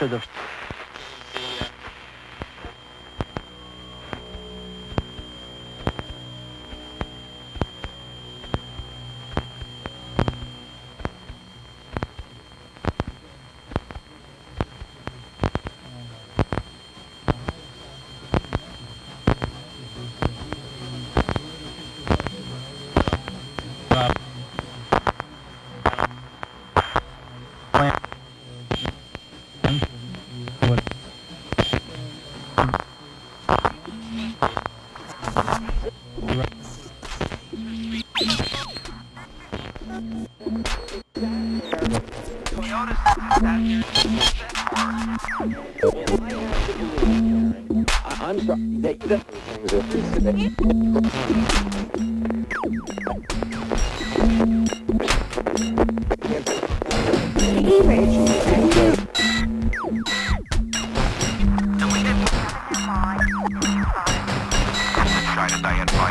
До I'm sorry. They, that, Scheide Diane Weisner.